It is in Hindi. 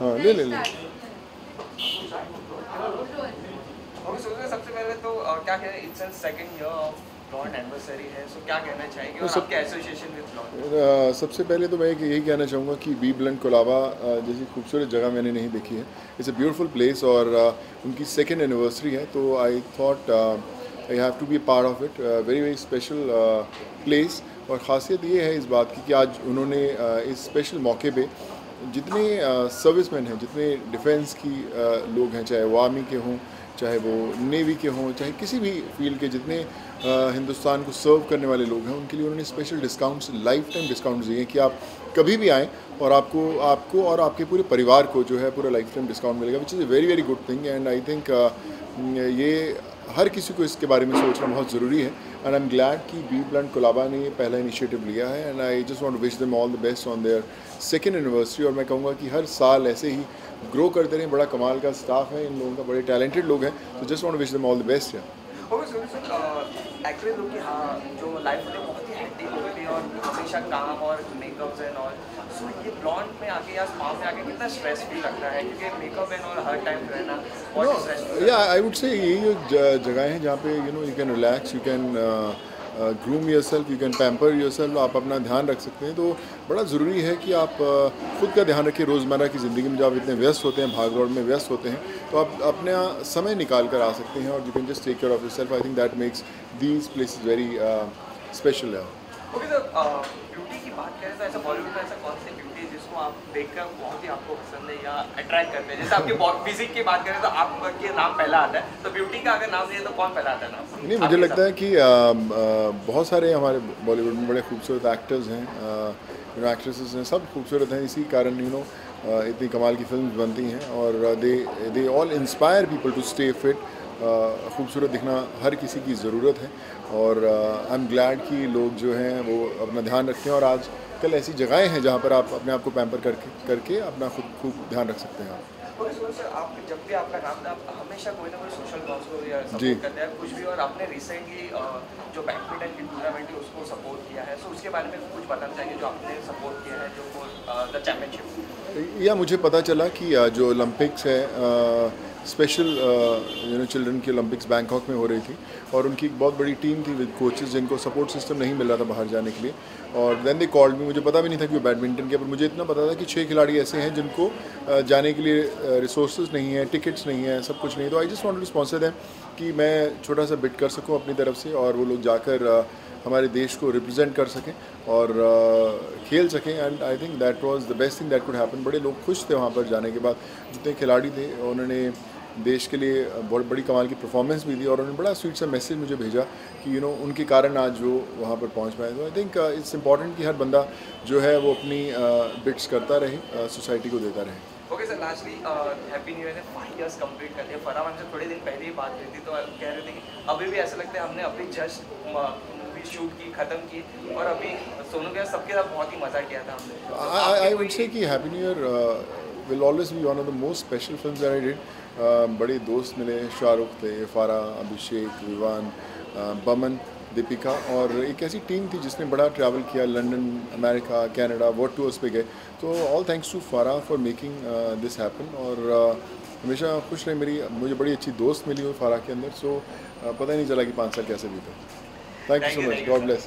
हाँ ले ले ले। सबसे पहले तो क्या second year of blunt anniversary so क्या कहना चाहेंगे और सब- आपके एसोसिएशन विद ब्लॉन्ड सबसे पहले तो मैं यही कहना चाहूँगा कि बी ब्लंट को अलावा जैसी खूबसूरत जगह मैंने नहीं देखी है। इट्स अ ब्यूटीफुल प्लेस और उनकी सेकेंड एनिवर्सरी है तो I thought I have to be part of it very very special place और ख़ासियत ये है इस बात की कि आज उन्होंने इस स्पेशल मौके पे जितने सर्विसमैन हैं, जितने डिफेंस की लोग हैं, चाहे वो आर्मी के हों, चाहे वो नेवी के हों, चाहे किसी भी फ़ील्ड के जितने हिंदुस्तान को सर्व करने वाले लोग हैं, उनके लिए उन्होंने special discounts lifetime discounts दिए हैं कि आप कभी भी आएँ और आपको आपको और आपके पूरे परिवार को जो है पूरा लाइफ टाइम डिस्काउंट मिलेगा which is a very very good thing and I think ये हर किसी को इसके बारे में सोचना बहुत ज़रूरी है। एंड आई एम ग्लैड कि बी ब्लंट कोलाबा ने पहला इनिशिएटिव लिया है। And I just want wish them all the best on their second anniversary और मैं कहूँगा कि हर साल ऐसे ही ग्रो करते रहें। बड़ा कमाल का स्टाफ है। इन लोगों का बड़े टैलेंटेड लोग हैं। तो just want wish them all the best या हाँ जो लाइफ बहुत हेक्टिक गई और हमेशा काम और मेकअप्स एंड ऑल सो ये ब्लॉन्ड में आके या स्पा में आके कितना स्ट्रेस फील लगता है? क्योंकि मेकअप एंड और हर टाइम रहना या आई वुड से यही जगह हैं जहाँ पे you know you can relax you can groom yourself you can pamper yourself आप अपना ध्यान रख सकते हैं। तो बड़ा ज़रूरी है कि आप uh, खुद का ध्यान रखिए। रोज़मर्रा की ज़िंदगी में जब आप इतने व्यस्त होते हैं भाग दौड़ में व्यस्त होते हैं तो आप अपना समय निकाल कर आ सकते हैं और you can just take care of yourself I think that makes these places very special है ओके सर ब्यूटी की बात करें तो ऐसा बॉलीवुड में ऐसा कौन सी ब्यूटी है जिसको आप देखकर बहुत ही आपको पसंद है या अट्रैक्ट करते हैं। जैसे आपके फिजिक की बात करें तो आपके नाम पहला आता है। तो ब्यूटी का अगर नाम लिया तो कौन पहला आता है नाम? नहीं मुझे लगता है कि आ, आ, बहुत सारे हमारे बॉलीवुड में बड़े खूबसूरत एक्टर्स हैं एक्ट्रेसेस हैं सब खूबसूरत हैं। इसी कारण यू नो इतनी कमाल की फ़िल्म बनती हैं और they they all inspire people to stay fit खूबसूरत दिखना हर किसी की ज़रूरत है और आई एम ग्लैड कि लोग जो हैं वो अपना ध्यान रखते हैं और आज कल ऐसी जगहें हैं जहाँ पर आप अपने आप को पैम्पर करके करके अपना खुद खूब ध्यान रख सकते हैं आप। ओके सर आप जब भी आपका नाम था आप हमेशा कोई ना कोई सोशल कॉज को जी। सपोर्ट करते हैं। कुछ भी और आपने रिसेंटली जो बैडमिंटन की टूर्नामेंट है उसको सपोर्ट किया है। सो उसके बारे में कुछ बताना चाहिए जो आपने सपोर्ट किया है जो द चैम्पियनशिप या मुझे पता चला कि जो ओलंपिक्स है स्पेशल यू नो चिल्ड्रन की ओलंपिक्स बैंकॉक में हो रही थी और उनकी एक बहुत बड़ी टीम थी विद कोचेस जिनको सपोर्ट सिस्टम नहीं मिल रहा था बाहर जाने के लिए। और देन दे कॉल्ड मी मुझे पता भी नहीं था कि वो बैडमिंटन के, पर मुझे इतना पता था कि छः खिलाड़ी ऐसे हैं जिनको जाने के लिए रिसोर्स नहीं है टिकट्स नहीं है, सब कुछ नहीं तो I just want to sponsor them कि मैं छोटा सा बिट कर सकूँ अपनी तरफ़ से और वो लोग जाकर हमारे देश को रिप्रेजेंट कर सकें और खेल सकें। And I think that was the best thing that could happen. बड़े लोग खुश थे वहाँ पर जाने के बाद। जितने खिलाड़ी थे, उन्होंने देश के लिए बहुत बड़ी कमाल की परफॉर्मेंस भी दी और उन्होंने बड़ा स्वीट सा मैसेज मुझे भेजा कि यू नो उनके कारण आज वो वहाँ पर पहुँच पाए। तो आई थिंक इट्स इंपॉर्टेंट कि हर बंदा जो है वो अपनी बिट्स करता रहे सोसाइटी को देता रहे। Okay sir lastly Happy New Year ने फाइव इयर्स कंप्लीट कर लिया। फराम हमसे थोड़े दिन पहले ही बात हुई थी तो कह रहे थे कि अभी भी ऐसा लगता है हमने अभी जस्ट मूवी शूट की ख़त्म की और अभी सोनू के सबके साथ बहुत ही मज़ा किया था हमने। I would say कि New Year uh, will always be one of the most special films that I did. Uh, बड़े दोस्त मिले शाहरुख थे फारा अभिषेक विवान uh, बमन दीपिका और एक ऐसी टीम थी जिसने बड़ा ट्रैवल किया London America Canada world tours पे गए। तो all thanks to Farah for making this happen और uh, हमेशा खुश रहे मेरी मुझे बड़ी अच्छी दोस्त मिली हुई फारा के अंदर। सो uh, पता ही नहीं चला कि पाँच साल कैसे बीते। Thank you so much God. Bless